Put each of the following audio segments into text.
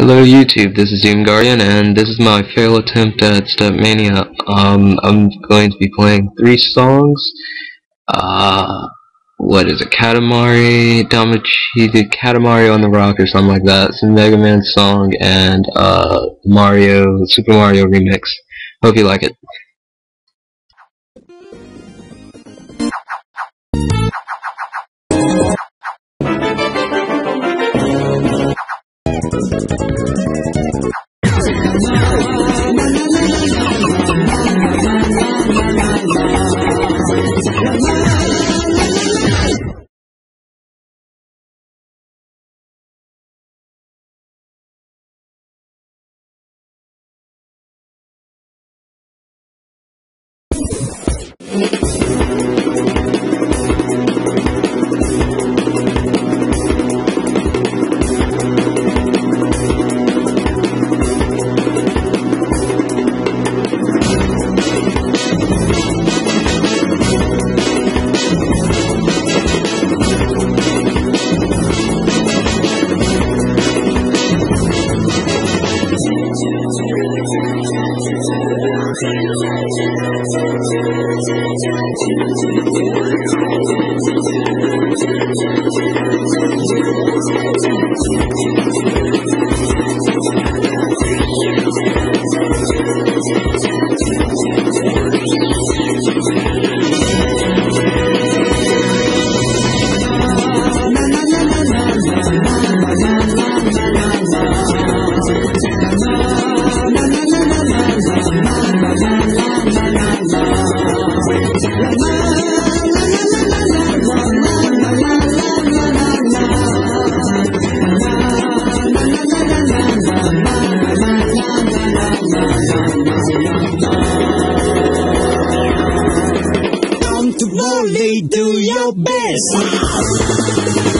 Hello YouTube, this is Doom Guardian, and this is my fail attempt at Stepmania. Um, I'm going to be playing three songs. Uh, what is it? Katamari, Damacy, the Katamari on the Rock or something like that. It's a Mega Man song and, uh, Mario, Super Mario remix. Hope you like it. Don't worry, do your best.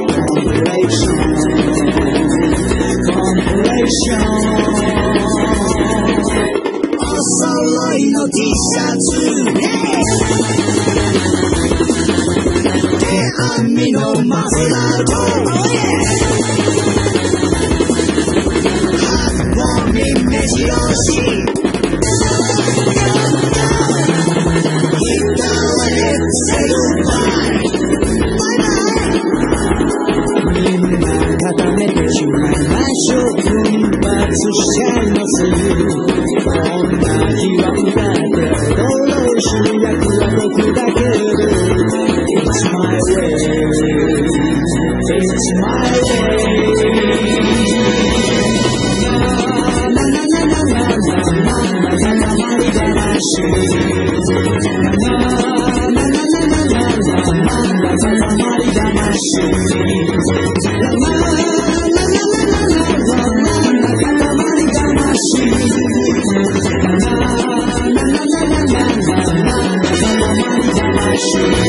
お揃いの T シャツ手編みのマフラーと oh yeah もみ目白し Y aquí la Christmas.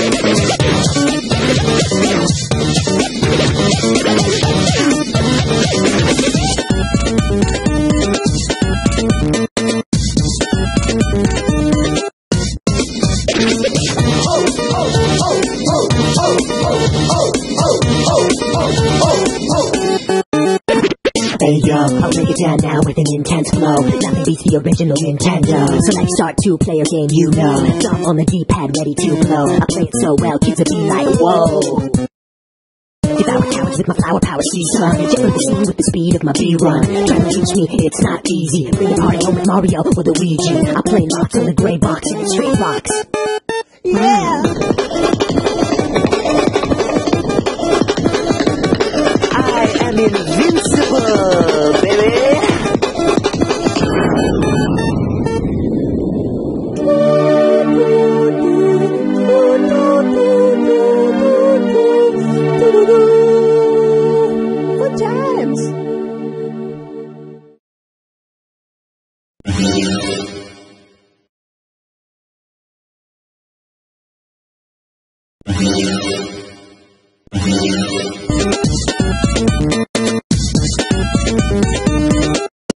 Thank you. Hey yo, I'll break it down now with an intense flow. Nothing beats the original Nintendo. So let's start two-player game, you know. Thumb on the D-pad, ready to blow. I play it so well, kids will be like, whoa. Devour cowards with my flower power. Jet from the scene with the speed of my B-run. Trying to teach me it's not easy. Bring a party home with Mario or the Luigi. I play lots on the gray box and the straight box. Yeah. I am invincible, baby.